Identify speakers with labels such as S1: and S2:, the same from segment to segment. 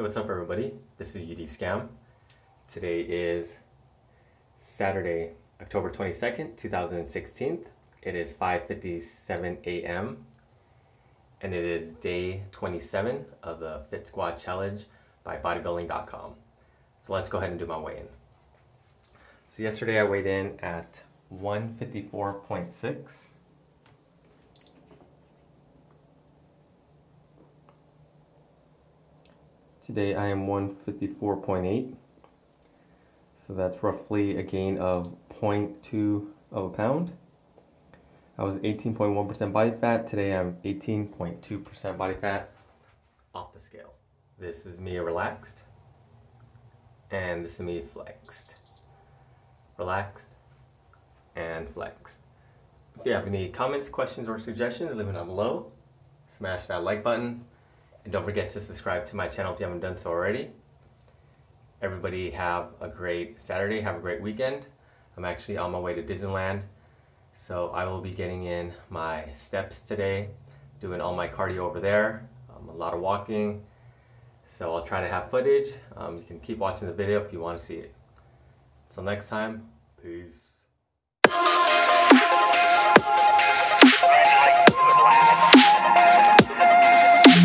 S1: Hey, what's up, everybody? This is UDskam. Today is Saturday, October 22nd, 2016. It is 5:57 a.m. and it is day 27 of the Fit Squad Challenge by bodybuilding.com. So let's go ahead and do my weigh-in. So yesterday I weighed in at 154.6. Today I am 154.8. So that's roughly a gain of 0.2 of a pound. I was 18.1% body fat. Today I'm 18.2% body fat off the scale. This is me relaxed. And this is me flexed. Relaxed and flexed. If you have any comments, questions, or suggestions, leave them down below. Smash that like button and don't forget to subscribe to my channel if you haven't done so already. Everybody have a great Saturday, have a great weekend. I'm actually on my way to Disneyland. So I will be getting in my steps today, doing all my cardio over there, um, a lot of walking. So I'll try to have footage. Um, you can keep watching the video if you want to see it. Until next time, peace.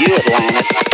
S2: you, Atlanta,